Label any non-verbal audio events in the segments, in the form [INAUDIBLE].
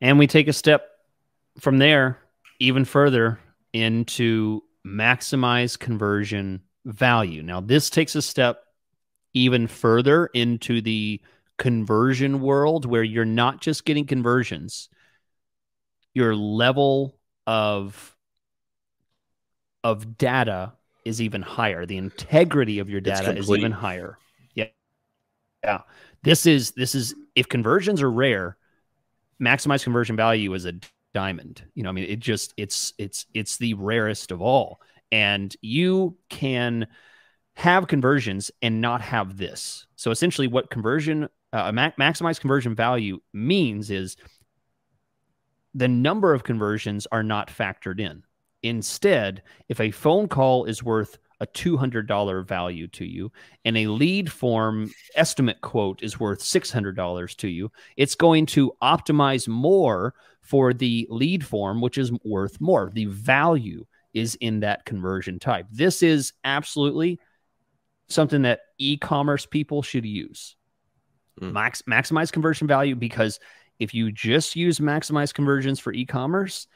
And we take a step from there even further into maximize conversion value. Now, this takes a step even further into the conversion world where you're not just getting conversions, your level of of data is even higher. The integrity of your data is even higher. Yeah. Yeah. This is this is if conversions are rare, maximize conversion value is a diamond. You know, I mean it just it's it's it's the rarest of all. And you can have conversions and not have this. So essentially what conversion uh, ma- maximize conversion value means is the number of conversions are not factored in. Instead, if a phone call is worth a $200 value to you and a lead form estimate quote is worth $600 to you, it's going to optimize more for the lead form, which is worth more. The value is in that conversion type. This is absolutely something that e-commerce people should use. Mm. Max maximize conversion value because if you just use maximize conversions for e-commerce,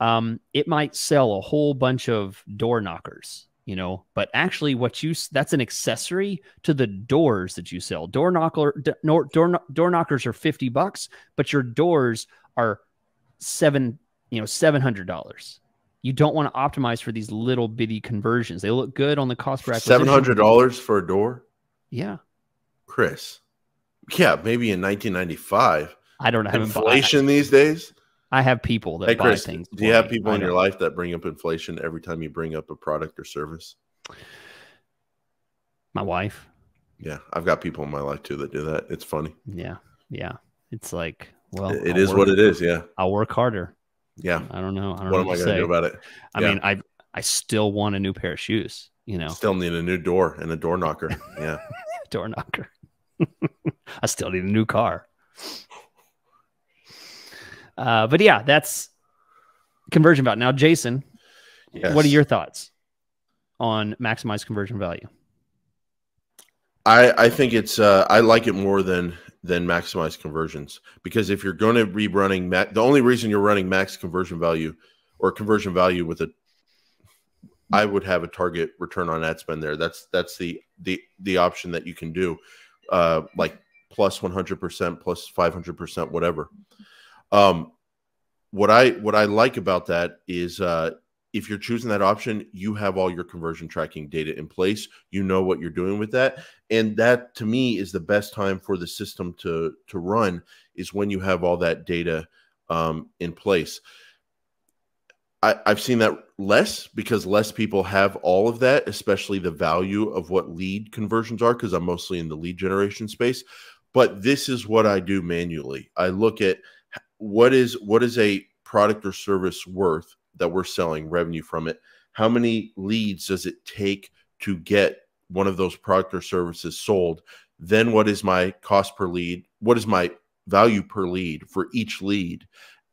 um, it might sell a whole bunch of door knockers, you know, but actually what you that's an accessory to the doors that you sell. Door knocker door, door, door knockers are 50 bucks, but your doors are seven, you know, $700. You don't want to optimize for these little bitty conversions. They look good on the cost per acquisition. $700 for a door? Yeah. Chris. Yeah, maybe in 1995. I don't know. Inflation these days? I have people that hey, Chris, buy things. Do you have people in your life that bring up inflation every time you bring up a product or service? My wife. Yeah, I've got people in my life too that do that. It's funny. Yeah, yeah. It's like, well, it I'll is work, what it is. Yeah, I'll work harder. Yeah, I don't know. I don't what know am what I going to do about it? I yeah. mean, I I still want a new pair of shoes. You know, still need a new door and a door knocker. Yeah, [LAUGHS] door knocker. [LAUGHS] I still need a new car. Uh, but yeah, that's conversion value. Now, Jason, yes. what are your thoughts on maximize conversion value? I I think it's uh, I like it more than than maximize conversions because if you're going to be running the only reason you're running max conversion value or conversion value with a I would have a target return on ad spend there. That's that's the the the option that you can do, uh, like plus one hundred percent, plus five hundred percent, whatever. Um, what I what I like about that is uh, if you're choosing that option, you have all your conversion tracking data in place. You know what you're doing with that, and that to me is the best time for the system to to run is when you have all that data um, in place. I, I've seen that less because less people have all of that, especially the value of what lead conversions are, because I'm mostly in the lead generation space. But this is what I do manually. I look at what is what is a product or service worth that we're selling revenue from it? How many leads does it take to get one of those product or services sold? Then what is my cost per lead? What is my value per lead for each lead?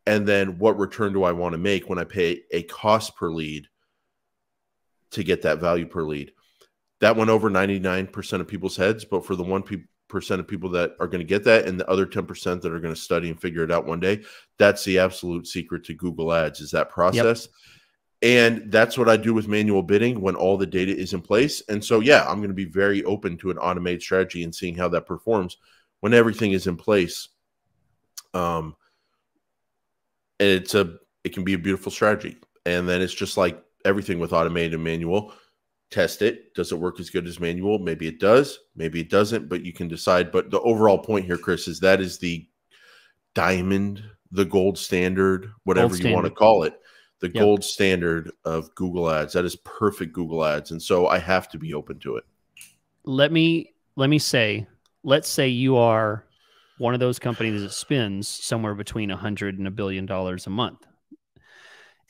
And then what return do i want to make when i pay a cost per lead to get that value per lead? That went over 99% of people's heads but for the one pe percent of people that are going to get that and the other 10% that are going to study and figure it out one day that's the absolute secret to google ads is that process. Yep. and that's what i do with manual bidding when all the data is in place. And so yeah i'm going to be very open to an automated strategy and seeing how that performs when everything is in place. Um and it's a it can be a beautiful strategy. And then it's just like everything with automated and manual test it. Does it work as good as manual? Maybe it does, maybe it doesn't, but you can decide. But the overall point here, Chris, is that is the diamond, the gold standard, whatever gold you want to call it, the yep. gold standard of Google Ads. That is perfect Google Ads. And so I have to be open to it. Let me let me say, let's say you are one of those companies that spends somewhere between a hundred and a billion dollars a month.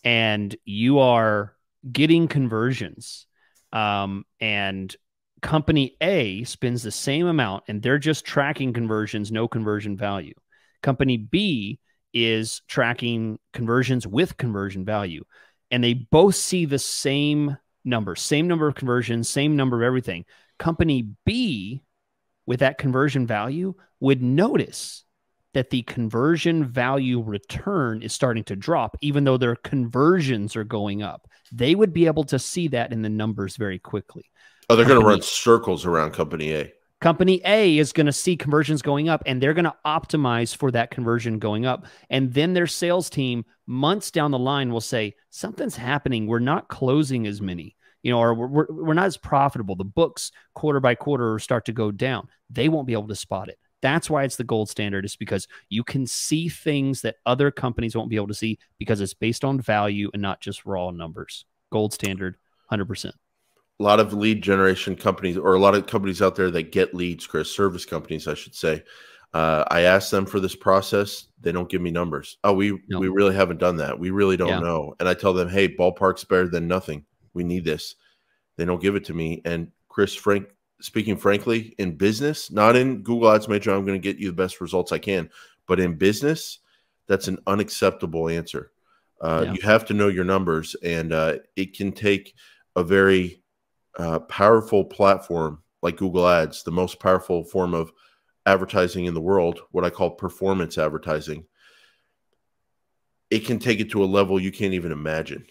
And you are getting conversions um, and company A spends the same amount and they're just tracking conversions, no conversion value. Company B is tracking conversions with conversion value. And they both see the same number, same number of conversions, same number of everything. Company B with that conversion value would notice that the conversion value return is starting to drop, even though their conversions are going up. They would be able to see that in the numbers very quickly. Oh, they're going to run circles around company A. Company A is going to see conversions going up and they're going to optimize for that conversion going up. And then their sales team, months down the line, will say, Something's happening. We're not closing as many, you know, or we're, we're not as profitable. The books quarter by quarter start to go down. They won't be able to spot it. That's why it's the gold standard, is because you can see things that other companies won't be able to see because it's based on value and not just raw numbers. Gold standard, 100% a lot of lead generation companies or a lot of companies out there that get leads chris service companies i should say uh, i ask them for this process they don't give me numbers. Oh we no. we really haven't done that. We really don't yeah. know. And i tell them hey ballpark's better than nothing. We need this. They don't give it to me. And chris frank speaking frankly in business not in google ads major i'm going to get you the best results i can but in business that's an unacceptable answer uh, yeah. you have to know your numbers and uh, it can take a very uh, powerful platform like Google Ads, the most powerful form of advertising in the world, what I call performance advertising, it can take it to a level you can't even imagine.